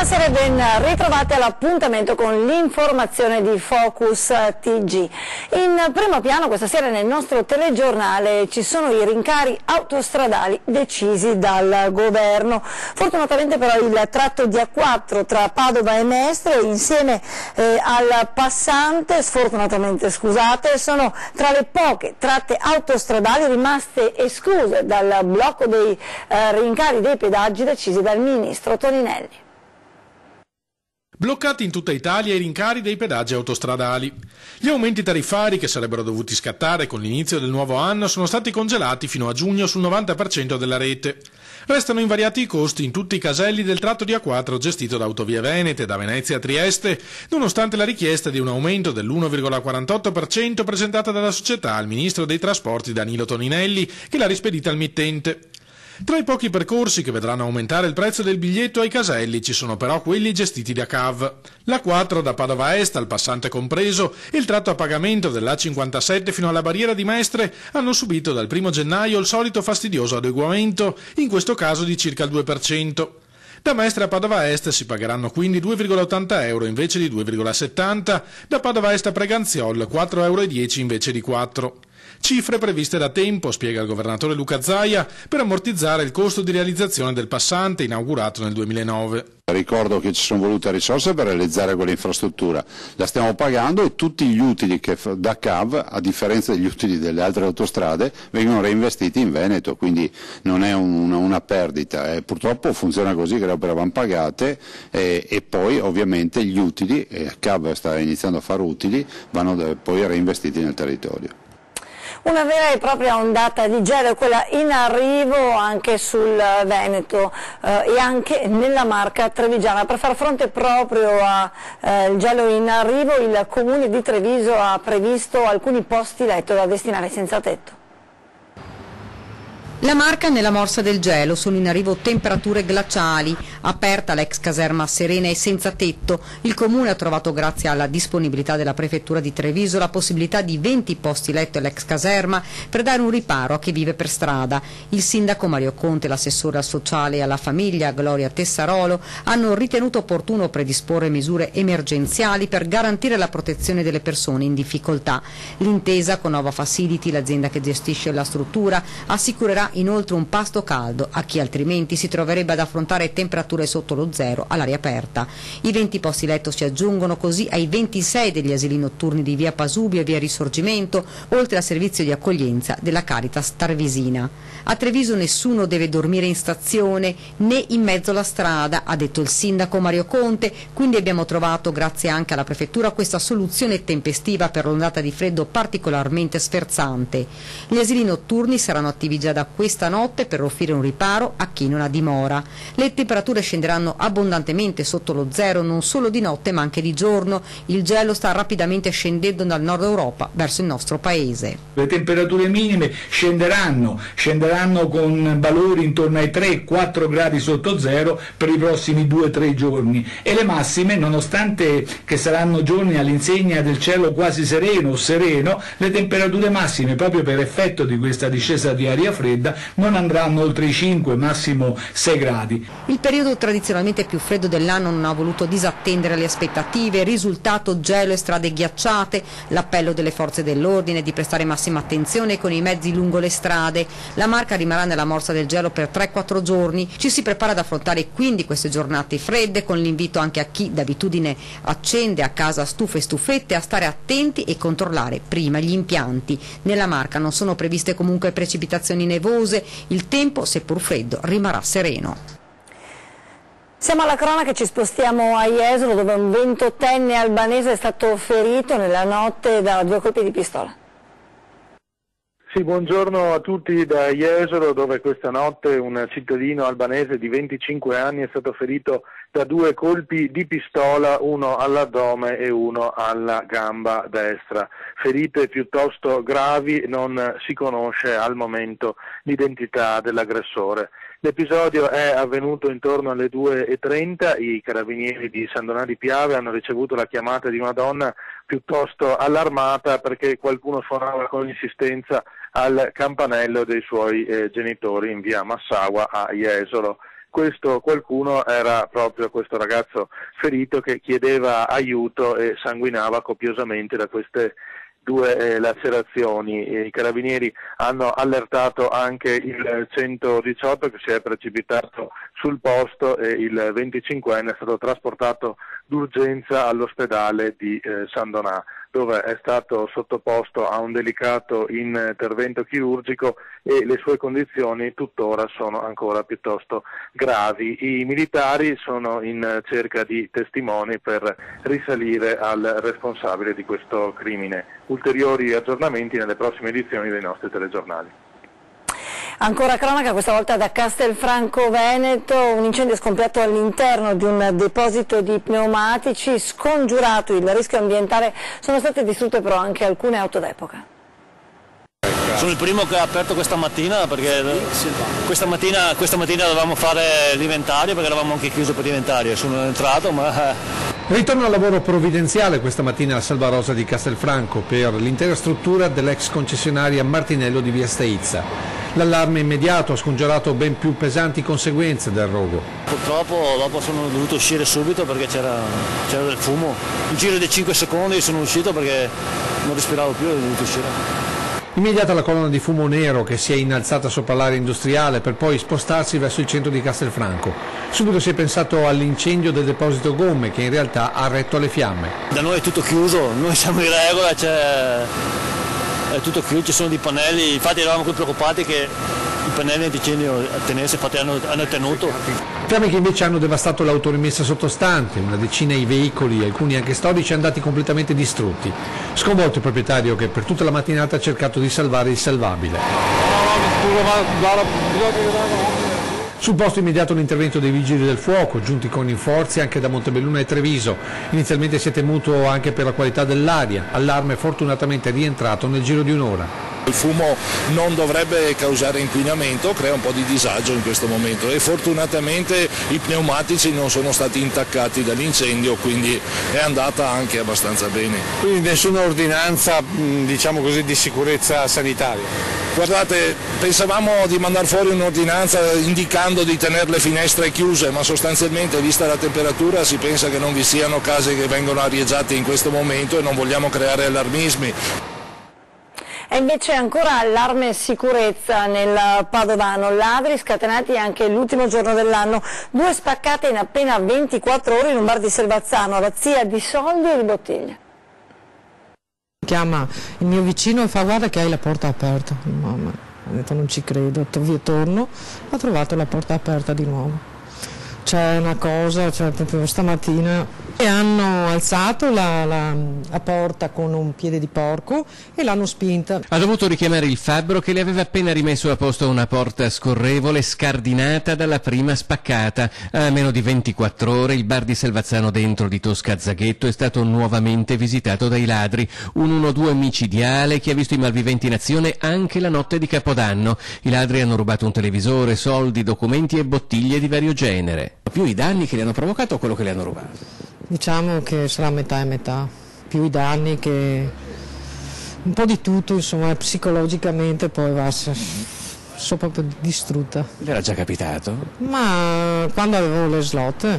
Buonasera e ben ritrovati all'appuntamento con l'informazione di Focus TG. In primo piano questa sera nel nostro telegiornale ci sono i rincari autostradali decisi dal governo. Fortunatamente però il tratto di A4 tra Padova e Mestre insieme eh, al passante, sfortunatamente scusate, sono tra le poche tratte autostradali rimaste escluse dal blocco dei eh, rincari dei pedaggi decisi dal ministro Toninelli. Bloccati in tutta Italia i rincari dei pedaggi autostradali. Gli aumenti tariffari che sarebbero dovuti scattare con l'inizio del nuovo anno sono stati congelati fino a giugno sul 90% della rete. Restano invariati i costi in tutti i caselli del tratto di A4 gestito da Autovie Venete da Venezia a Trieste, nonostante la richiesta di un aumento dell'1,48% presentata dalla società al ministro dei trasporti Danilo Toninelli che l'ha rispedita al mittente. Tra i pochi percorsi che vedranno aumentare il prezzo del biglietto ai caselli ci sono però quelli gestiti da CAV. La 4 da Padova Est al passante compreso e il tratto a pagamento dell'A57 fino alla barriera di Mestre hanno subito dal 1 gennaio il solito fastidioso adeguamento, in questo caso di circa il 2%. Da Mestre a Padova Est si pagheranno quindi 2,80 euro invece di 2,70, da Padova Est a Preganziol 4,10 euro invece di 4. Cifre previste da tempo, spiega il governatore Luca Zaia, per ammortizzare il costo di realizzazione del passante inaugurato nel 2009. Ricordo che ci sono volute risorse per realizzare quell'infrastruttura, la stiamo pagando e tutti gli utili che da CAV, a differenza degli utili delle altre autostrade, vengono reinvestiti in Veneto, quindi non è una, una perdita. Eh, purtroppo funziona così che le opere vanno pagate eh, e poi ovviamente gli utili, e CAV sta iniziando a fare utili, vanno poi reinvestiti nel territorio. Una vera e propria ondata di gelo, quella in arrivo anche sul Veneto eh, e anche nella Marca Trevigiana. Per far fronte proprio al eh, gelo in arrivo il Comune di Treviso ha previsto alcuni posti letto da destinare senza tetto. La Marca nella morsa del gelo, sono in arrivo temperature glaciali, aperta l'ex caserma Serena e senza tetto. Il Comune ha trovato grazie alla disponibilità della Prefettura di Treviso la possibilità di 20 posti letto all'ex caserma per dare un riparo a chi vive per strada. Il sindaco Mario Conte, l'assessore al sociale e alla famiglia Gloria Tessarolo hanno ritenuto opportuno predisporre misure emergenziali per garantire la protezione delle persone in difficoltà. L'intesa con Nova Facility, l'azienda che gestisce la struttura, assicurerà inoltre un pasto caldo a chi altrimenti si troverebbe ad affrontare temperature sotto lo zero all'aria aperta. I 20 posti letto si aggiungono così ai 26 degli asili notturni di via Pasubio e via Risorgimento, oltre al servizio di accoglienza della Caritas Tarvisina. A Treviso nessuno deve dormire in stazione né in mezzo alla strada, ha detto il sindaco Mario Conte, quindi abbiamo trovato, grazie anche alla prefettura, questa soluzione tempestiva per l'ondata di freddo particolarmente sferzante. Gli asili notturni saranno attivi già da questa notte per offrire un riparo a chi non ha dimora. Le temperature scenderanno abbondantemente sotto lo zero non solo di notte ma anche di giorno. Il gelo sta rapidamente scendendo dal nord Europa verso il nostro paese. Le temperature minime scenderanno, scenderanno con valori intorno ai 3-4 gradi sotto zero per i prossimi 2-3 giorni e le massime, nonostante che saranno giorni all'insegna del cielo quasi sereno o sereno, le temperature massime proprio per effetto di questa discesa di aria fredda non andranno oltre i 5, massimo 6 gradi. Il periodo tradizionalmente più freddo dell'anno non ha voluto disattendere le aspettative, risultato gelo e strade ghiacciate, l'appello delle forze dell'ordine di prestare massima attenzione con i mezzi lungo le strade. La Marca rimarrà nella morsa del gelo per 3-4 giorni, ci si prepara ad affrontare quindi queste giornate fredde con l'invito anche a chi d'abitudine accende a casa stufe e stufette a stare attenti e controllare prima gli impianti. Nella Marca non sono previste comunque precipitazioni nevose piovose, il tempo, seppur freddo, rimarrà sereno. Siamo alla cronaca, ci spostiamo a Jesolo dove un ventottenne albanese è stato ferito nella notte da due colpi di pistola. Sì, buongiorno a tutti da Jesolo dove questa notte un cittadino albanese di 25 anni è stato ferito da due colpi di pistola, uno all'addome e uno alla gamba destra. Ferite piuttosto gravi, non si conosce al momento l'identità dell'aggressore. L'episodio è avvenuto intorno alle 2.30, i carabinieri di San Donà di Piave hanno ricevuto la chiamata di una donna piuttosto allarmata perché qualcuno suonava con insistenza al campanello dei suoi eh, genitori in via Massaua a Jesolo. Questo qualcuno era proprio questo ragazzo ferito che chiedeva aiuto e sanguinava copiosamente da queste due eh, lacerazioni. I carabinieri hanno allertato anche il 118 che si è precipitato sul posto e il 25enne è stato trasportato d'urgenza all'ospedale di eh, San Donà dove è stato sottoposto a un delicato intervento chirurgico e le sue condizioni tuttora sono ancora piuttosto gravi. I militari sono in cerca di testimoni per risalire al responsabile di questo crimine. Ulteriori aggiornamenti nelle prossime edizioni dei nostri telegiornali. Ancora cronaca, questa volta da Castelfranco Veneto, un incendio scompiato all'interno di un deposito di pneumatici, scongiurato il rischio ambientale, sono state distrutte però anche alcune auto d'epoca. Sono il primo che ha aperto questa mattina perché questa mattina, questa mattina dovevamo fare l'inventario perché eravamo anche chiusi per l'inventario, sono entrato ma... Ritorno al lavoro provvidenziale questa mattina a Salvarosa di Castelfranco per l'intera struttura dell'ex concessionaria Martinello di Via Staizza. L'allarme immediato ha scongiurato ben più pesanti conseguenze del rogo. Purtroppo dopo sono dovuto uscire subito perché c'era, del fumo. In giro di 5 secondi sono uscito perché non respiravo più e ho dovuto uscire. Immediata la colonna di fumo nero che si è innalzata sopra l'area industriale per poi spostarsi verso il centro di Castelfranco. Subito si è pensato all'incendio del deposito gomme che in realtà ha retto alle fiamme. Da noi è tutto chiuso, noi siamo in regola, c'è è tutto chiuso, ci sono dei pannelli, infatti eravamo preoccupati che i pannelli anticendio a tenersi, infatti hanno, hanno tenuto. Fiamme che invece hanno devastato l'autorimessa sottostante, una decina i veicoli, alcuni anche storici andati completamente distrutti. Sconvolto il proprietario che per tutta la mattinata ha cercato di salvare il salvabile. Sul posto immediato l'intervento dei vigili del fuoco, giunti con rinforzi anche da Montebelluna e Treviso. Inizialmente si è temuto anche per la qualità dell'aria, allarme fortunatamente rientrato nel giro di un'ora. Il fumo non dovrebbe causare inquinamento, crea un po' di disagio in questo momento e fortunatamente i pneumatici non sono stati intaccati dall'incendio, quindi è andata anche abbastanza bene. Quindi nessuna ordinanza diciamo così, di sicurezza sanitaria? Guardate, pensavamo di mandare fuori un'ordinanza indicando di tenere le finestre chiuse, ma sostanzialmente vista la temperatura si pensa che non vi siano case che vengono arieggiate in questo momento e non vogliamo creare allarmismi. E invece ancora allarme sicurezza nel Padovano, ladri scatenati anche l'ultimo giorno dell'anno, due spaccate in appena 24 ore in un bar di Selvazzano, razzia di soldi e di bottiglie. Chiama il mio vicino e fa guarda che hai la porta aperta, mamma, ho detto non ci credo, via torno, ho trovato la porta aperta di nuovo. C'è una cosa, cioè proprio stamattina e hanno alzato la, la, la, porta con un piede di porco e l'hanno spinta. Ha dovuto richiamare il fabbro che le aveva appena rimesso a posto una porta scorrevole scardinata dalla prima spaccata. A meno di 24 ore il bar di Selvazzano dentro di Tosca Zaghetto è stato nuovamente visitato dai ladri. Un 1-2 micidiale che ha visto i malviventi in azione anche la notte di Capodanno. I ladri hanno rubato un televisore, soldi, documenti e bottiglie di vario genere. Più i danni che le hanno provocato o quello che le hanno rubato? Diciamo che sarà metà e metà, più i danni che un po' di tutto, insomma, psicologicamente poi va sono proprio distrutta. Le era già capitato? Ma quando avevo le slot,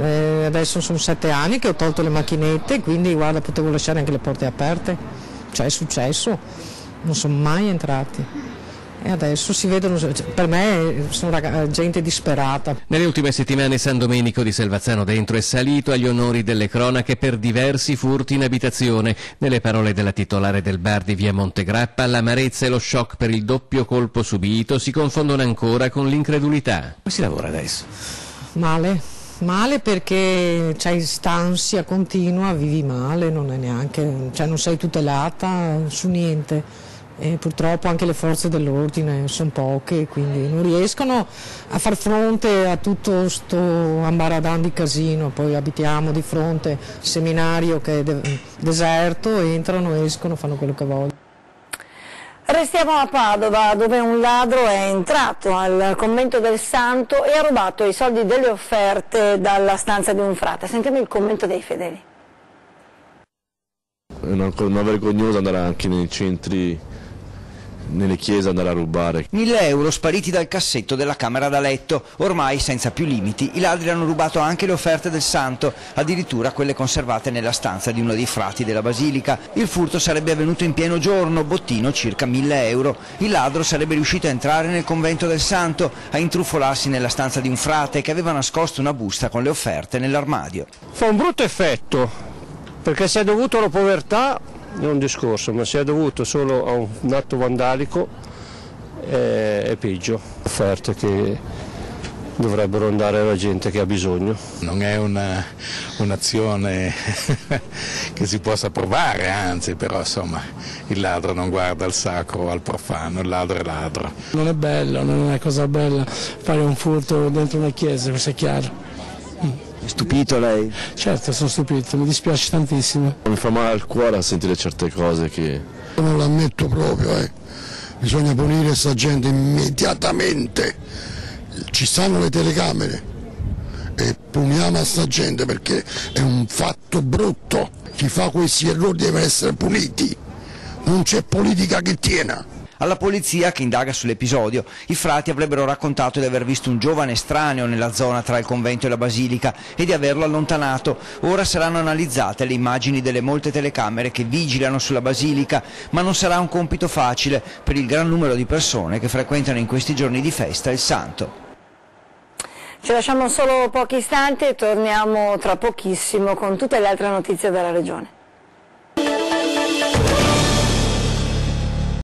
eh, adesso sono sette anni che ho tolto le macchinette, quindi guarda potevo lasciare anche le porte aperte, cioè è successo, non sono mai entrati e adesso si vedono, per me sono gente disperata. Nelle ultime settimane San Domenico di Selvazzano Dentro è salito agli onori delle cronache per diversi furti in abitazione. Nelle parole della titolare del bar di via Montegrappa, l'amarezza e lo shock per il doppio colpo subito si confondono ancora con l'incredulità. Come si lavora adesso? Male, male perché c'hai stansia continua, vivi male, non, neanche, cioè non sei tutelata su niente e purtroppo anche le forze dell'ordine sono poche, quindi non riescono a far fronte a tutto questo ambaradan di casino, poi abitiamo di fronte al seminario che è de deserto, entrano, escono, fanno quello che vogliono. Restiamo a Padova dove un ladro è entrato al convento del Santo e ha rubato i soldi delle offerte dalla stanza di un frate. Sentiamo il commento dei fedeli. È una, una vergognosa andare anche nei centri nelle chiese andare a rubare. Mille euro spariti dal cassetto della camera da letto. Ormai, senza più limiti, i ladri hanno rubato anche le offerte del santo, addirittura quelle conservate nella stanza di uno dei frati della basilica. Il furto sarebbe avvenuto in pieno giorno, bottino circa mille euro. Il ladro sarebbe riuscito a entrare nel convento del santo, a intrufolarsi nella stanza di un frate che aveva nascosto una busta con le offerte nell'armadio. Fa un brutto effetto, perché se è dovuto alla povertà è un discorso, ma se è dovuto solo a un atto vandalico è, è peggio. Offerte che dovrebbero andare alla gente che ha bisogno. Non è una, un'azione che si possa provare, anzi, però insomma il ladro non guarda al sacro o al profano, il ladro è ladro. Non è bello, non è cosa bella fare un furto dentro una chiesa, questo è chiaro. È stupito lei? Certo, sono stupito, mi dispiace tantissimo. Mi fa male al cuore a sentire certe cose che... Non l'ammetto proprio, eh. bisogna punire questa gente immediatamente. Ci stanno le telecamere e puniamo a sta gente perché è un fatto brutto. Chi fa questi errori deve essere puniti. Non c'è politica che tiena. Alla polizia, che indaga sull'episodio, i frati avrebbero raccontato di aver visto un giovane estraneo nella zona tra il convento e la basilica e di averlo allontanato. Ora saranno analizzate le immagini delle molte telecamere che vigilano sulla basilica, ma non sarà un compito facile per il gran numero di persone che frequentano in questi giorni di festa il santo. Ci lasciamo solo pochi istanti e torniamo tra pochissimo con tutte le altre notizie della regione.